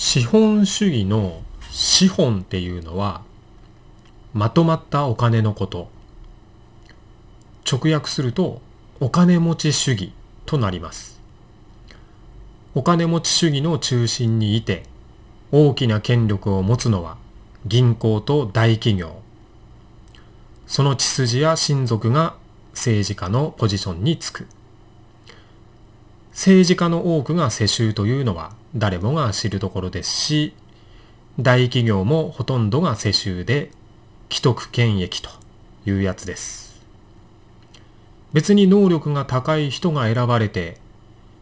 資本主義の資本っていうのはまとまったお金のこと。直訳するとお金持ち主義となります。お金持ち主義の中心にいて大きな権力を持つのは銀行と大企業。その血筋や親族が政治家のポジションにつく。政治家の多くが世襲というのは誰もが知るところですし大企業もほとんどが世襲で既得権益というやつです。別に能力が高い人が選ばれて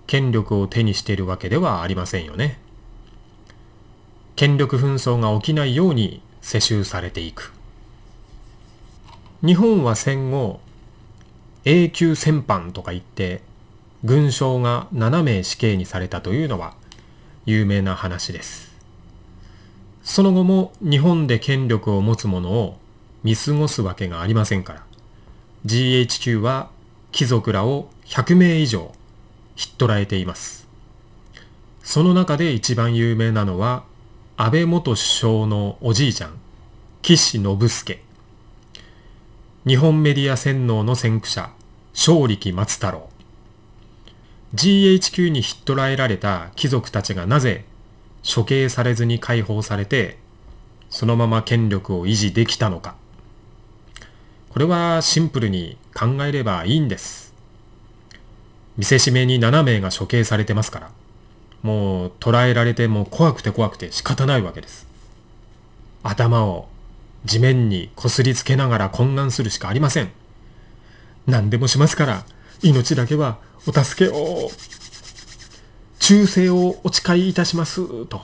権力を手にしているわけではありませんよね。権力紛争が起きないように世襲されていく。日本は戦後永久戦犯とか言って軍将が7名死刑にされたというのは有名な話です。その後も日本で権力を持つ者を見過ごすわけがありませんから。GHQ は貴族らを100名以上ひっ捕らえています。その中で一番有名なのは安倍元首相のおじいちゃん岸信介。日本メディア洗脳の先駆者正力松太郎。GHQ にひっ捕らえられた貴族たちがなぜ処刑されずに解放されてそのまま権力を維持できたのか。これはシンプルに考えればいいんです。見せしめに7名が処刑されてますから。もう捕らえられても怖くて怖くて仕方ないわけです。頭を地面にこすりつけながら懇願するしかありません。何でもしますから命だけはお助けを忠誠をお誓いいたしますと。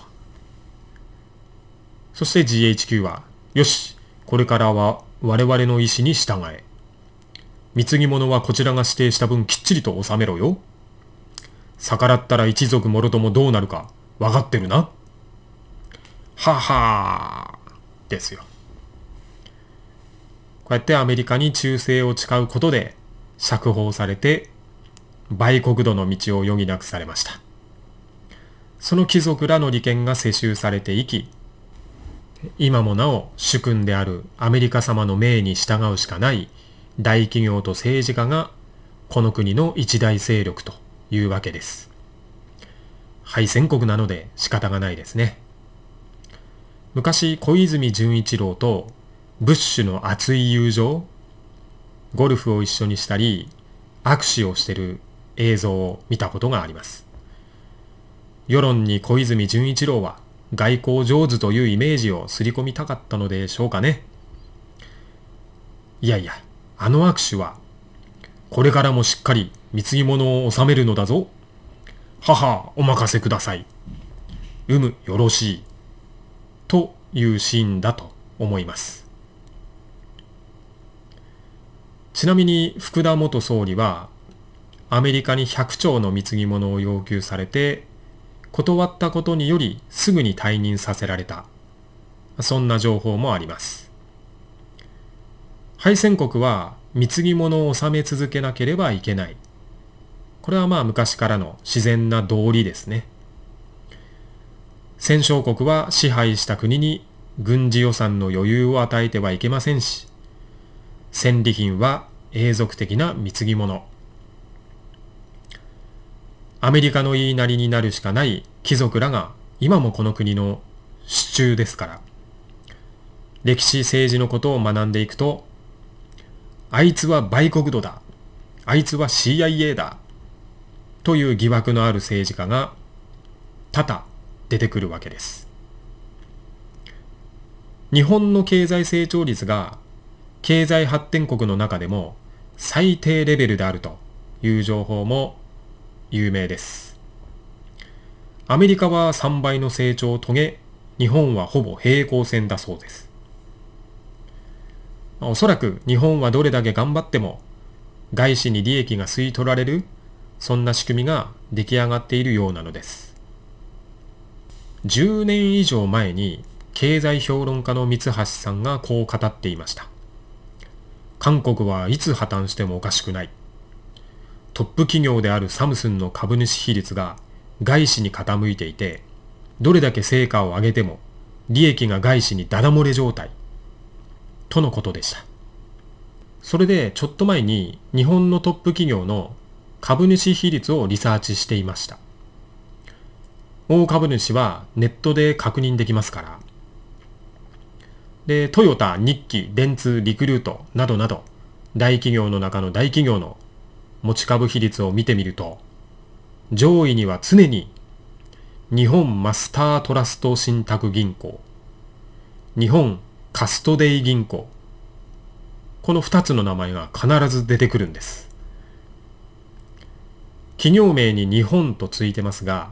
そして GHQ はよしこれからは我々の意思に従え。貢ぎ物はこちらが指定した分きっちりと納めろよ。逆らったら一族もろともどうなるか分かってるな。ははー。ですよ。こうやってアメリカに忠誠を誓うことで釈放されて売国土の道を余儀なくされましたその貴族らの利権が世襲されていき今もなお主君であるアメリカ様の命に従うしかない大企業と政治家がこの国の一大勢力というわけです。敗戦国なので仕方がないですね。昔小泉純一郎とブッシュの熱い友情ゴルフを一緒にしたり握手をしてる映像を見たことがあります。世論に小泉純一郎は外交上手というイメージをすり込みたかったのでしょうかね。いやいや、あの握手は、これからもしっかり貢ぎ物を収めるのだぞ。母、お任せください。うむ、よろしい。というシーンだと思います。ちなみに福田元総理はアメリカに100兆の貢ぎ物を要求されて断ったことによりすぐに退任させられた。そんな情報もあります。敗戦国は貢ぎ物を納め続けなければいけない。これはまあ昔からの自然な道理ですね。戦勝国は支配した国に軍事予算の余裕を与えてはいけませんし、戦利品は永続的な貢ぎ物。アメリカの言いなりになるしかない貴族らが今もこの国の支柱ですから。歴史政治のことを学んでいくと、あいつは売国土だ。あいつは CIA だ。という疑惑のある政治家が多々出てくるわけです。日本の経済成長率が経済発展国の中でも最低レベルであるという情報も有名です。アメリカは3倍の成長を遂げ、日本はほぼ平行線だそうです。おそらく日本はどれだけ頑張っても外資に利益が吸い取られるそんな仕組みが出来上がっているようなのです。10年以上前に経済評論家の三橋さんがこう語っていました。韓国はいつ破綻してもおかしくない。トップ企業であるサムスンの株主比率が外資に傾いていて、どれだけ成果を上げても利益が外資にダダ漏れ状態とのことでした。それでちょっと前に日本のトップ企業の株主比率をリサーチしていました。大株主はネットで確認できますから。で、トヨタ、日記、電通、リクルートなどなど大企業の中の大企業の持ち株比率を見てみると上位には常に日本マスタートラスト信託銀行、日本カストデイ銀行、この2つの名前が必ず出てくるんです。企業名に日本とついてますが、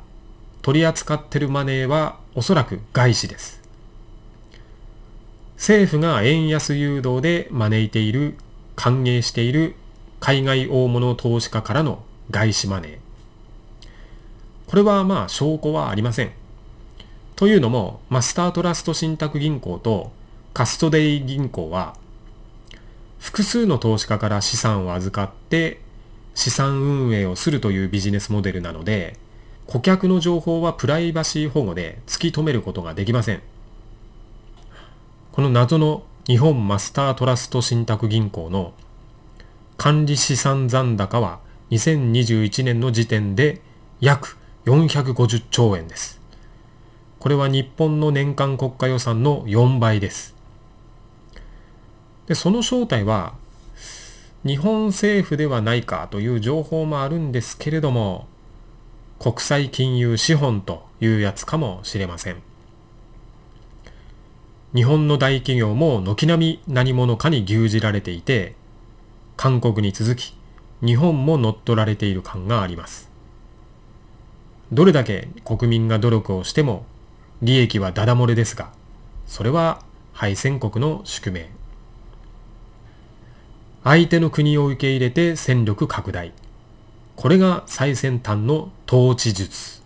取り扱ってるマネーはおそらく外資です。政府が円安誘導で招いている、歓迎している海外大物投資家からの外資マネー。これはまあ証拠はありません。というのも、マスタートラスト信託銀行とカストデイ銀行は、複数の投資家から資産を預かって資産運営をするというビジネスモデルなので、顧客の情報はプライバシー保護で突き止めることができません。この謎の日本マスタートラスト信託銀行の管理資産残高は2021年の時点で約450兆円です。これは日本の年間国家予算の4倍です。で、その正体は日本政府ではないかという情報もあるんですけれども、国際金融資本というやつかもしれません。日本の大企業も軒並み何者かに牛耳られていて、韓国に続き日本も乗っ取られている感があります。どれだけ国民が努力をしても利益はダダ漏れですが、それは敗戦国の宿命。相手の国を受け入れて戦力拡大。これが最先端の統治術。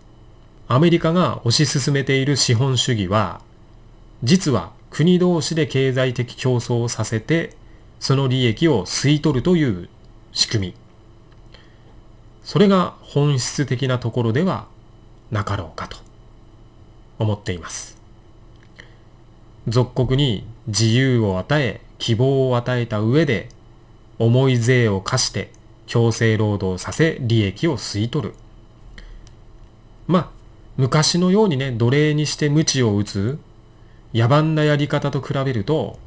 アメリカが推し進めている資本主義は、実は国同士で経済的競争をさせて、その利益を吸い取るという仕組み。それが本質的なところではなかろうかと思っています。属国に自由を与え、希望を与えた上で、重い税を課して強制労働させ利益を吸い取る。まあ、昔のようにね、奴隷にして鞭を打つ野蛮なやり方と比べると、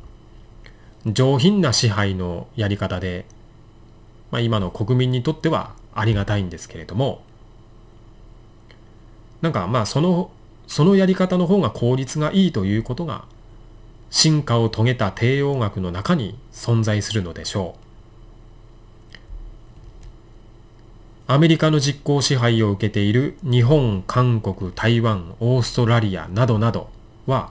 上品な支配のやり方で、まあ、今の国民にとってはありがたいんですけれども、なんかまあその、そのやり方の方が効率がいいということが進化を遂げた帝王学の中に存在するのでしょう。アメリカの実効支配を受けている日本、韓国、台湾、オーストラリアなどなどは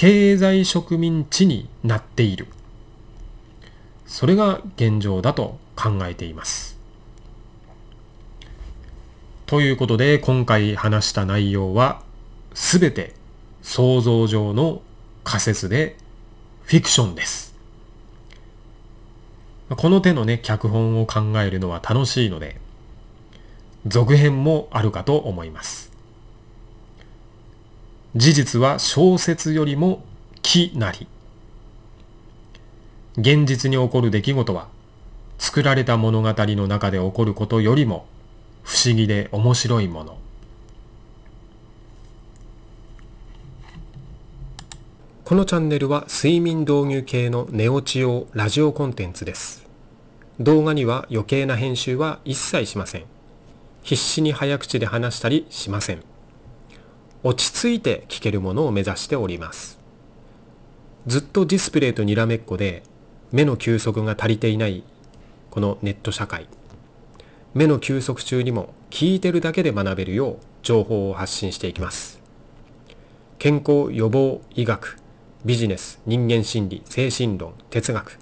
経済植民地になっている。それが現状だと考えています。ということで今回話した内容はすべて想像上の仮説でフィクションです。この手のね、脚本を考えるのは楽しいので、続編もあるかと思います。事実は小説よりも木なり。現実に起こる出来事は、作られた物語の中で起こることよりも不思議で面白いもの。このチャンネルは睡眠導入系の寝落ち用ラジオコンテンツです。動画には余計な編集は一切しません。必死に早口で話したりしません。落ち着いて聞けるものを目指しておりますずっとディスプレイとにらめっこで目の休息が足りていないこのネット社会目の休息中にも聞いてるだけで学べるよう情報を発信していきます。健康予防医学、ビジネス、人間心理、精神論、哲学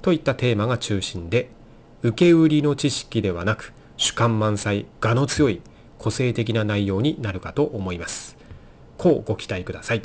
といったテーマが中心で、受け売りの知識ではなく主観満載、我の強い個性的な内容になるかと思います。こうご期待ください。